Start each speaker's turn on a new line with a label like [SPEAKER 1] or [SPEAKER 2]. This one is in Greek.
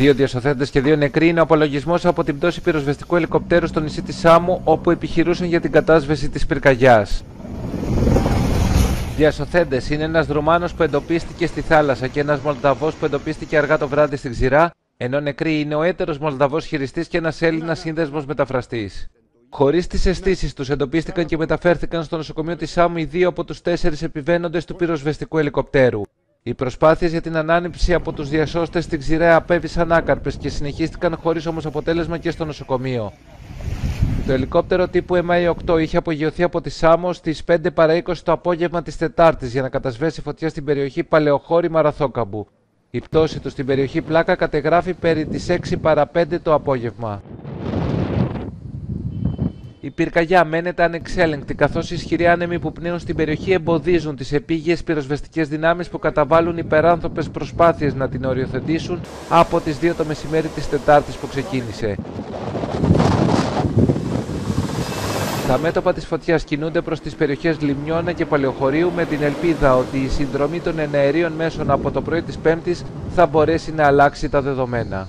[SPEAKER 1] Δύο διασωθέντες και δύο νεκροί είναι ο απολογισμός από την πτώση πυροσβεστικού ελικοπτέρου στο νησί της Σάμου, όπου επιχειρούσαν για την κατάσβεση της πυρκαγιάς. Διασωθέντες είναι ένας Ρουμάνος που εντοπίστηκε στη θάλασσα και ένας Μολδαβός που εντοπίστηκε αργά το βράδυ στην ξηρά, ενώ νεκροί είναι ο έτερος Μολδαβός χειριστής και ένας Έλληνας σύνδεσμος μεταφραστής. Χωρίς τις αισθήσεις τους, εντοπίστηκαν και μεταφέρθηκαν στο νοσοκομείο της Σάμου οι δύο από τους τέσσερις επιβαίνοντες του πυροσβεστικού ελικοπτέρου. Οι προσπάθειες για την ανάνυψη από τους διασώστες στην ξηρά απέβησαν άκαρπες και συνεχίστηκαν χωρίς όμως αποτέλεσμα και στο νοσοκομείο. Το ελικόπτερο τύπου MI-8 είχε απογειωθεί από τη Σάμο στις 5 παρα 20 το απόγευμα της Τετάρτης για να κατασβέσει φωτιά στην περιοχή Παλαιοχώρη Μαραθόκαμπου. Η πτώση του στην περιοχή Πλάκα κατεγράφει περί τις 6 παρα 5 το απόγευμα. Η πυρκαγιά μένεται ανεξέλεγκτη, καθώς οι ισχυροί άνεμοι που πνέουν στην περιοχή εμποδίζουν τις επίγειες πυροσβεστικές δυνάμεις που καταβάλουν υπεράνθρωπες προσπάθειες να την οριοθετήσουν από τις 2 το μεσημέρι της Τετάρτης που ξεκίνησε. Τα μέτωπα της φωτιάς κινούνται προς τις περιοχές Λιμνιώνα και Παλαιοχωρίου με την ελπίδα ότι η συνδρομή των εναερίων μέσων από το πρωί της Πέμπτης θα μπορέσει να αλλάξει τα δεδομένα.